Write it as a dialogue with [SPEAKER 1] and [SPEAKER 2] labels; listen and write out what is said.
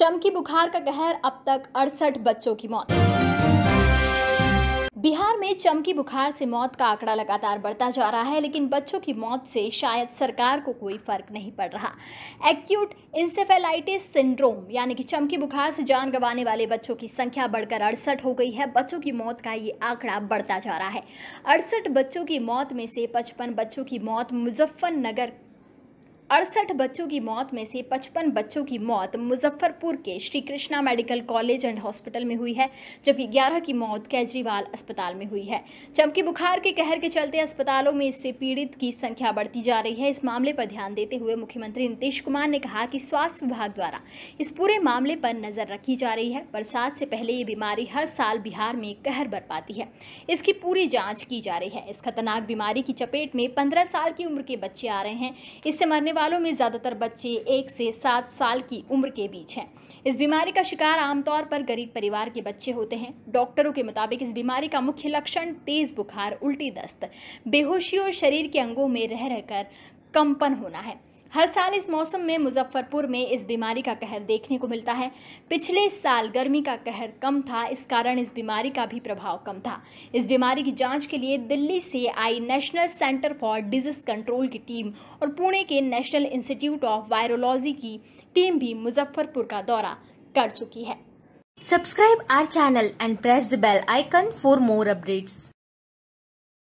[SPEAKER 1] चमकी बुखार का कहर, अब तक अड़सठ बच्चों की मौत। बिहार में चमकी बुखार से मौत का आंकड़ा लगातार बढ़ता जा रहा है, लेकिन बच्चों की मौत से शायद सरकार को कोई फ़र्क नहीं पड़ रहा। एक्यूट इंसेफेलाइटिस सिंड्रोम, यानी कि चमकी बुखार से जान गंवाने वाले बच्चों की संख्या बढ़कर अड़सठ हो गई है। बच्चों की मौत का ये आंकड़ा बढ़ता जा रहा है। अड़सठ बच्चों की मौत में से पचपन बच्चों की मौत मुजफ्फरनगर अड़सठ बच्चों की मौत में से पचपन बच्चों की मौत मुजफ्फरपुर के Shri Krishna medical college and hospital में हुई है, जबकि 11 की मौत केजरीवाल अस्पताल में हुई है। चमकी बुखार के कहर के चलते अस्पतालों में इससे पीड़ित की संख्या बढ़ती जा रही है। इस मामले पर ध्यान देते हुए मुख्यमंत्री नीतीश कुमार ने कहा कि स्वास्थ्य विभाग द्वारा इस पूरे मामले पर नज़र रखी जा रही है। बरसात से पहले ये बीमारी हर साल बिहार में कहर बरपाती है। इसकी पूरी जाँच की जा रही है। इस खतरनाक बीमारी की चपेट में पंद्रह साल की उम्र के बच्चे आ रहे हैं। इससे मरने वालों में ज़्यादातर बच्चे एक से सात साल की उम्र के बीच हैं। इस बीमारी का शिकार आमतौर पर गरीब परिवार के बच्चे होते हैं। डॉक्टरों के मुताबिक इस बीमारी का मुख्य लक्षण तेज बुखार, उल्टी दस्त, बेहोशी और शरीर के अंगों में रह रहकर कंपन होना है। हर साल इस मौसम में मुजफ्फरपुर में इस बीमारी का कहर देखने को मिलता है। पिछले साल गर्मी का कहर कम था, इस कारण इस बीमारी का भी प्रभाव कम था। इस बीमारी की जाँच के लिए दिल्ली से आई national centre for disease control की टीम और पुणे के नेशनल इंस्टीट्यूट ऑफ़ वायरोलॉजी की टीम भी मुजफ्फरपुर का दौरा कर चुकी है।
[SPEAKER 2] Subscribe our channel and press the bell icon for more updates.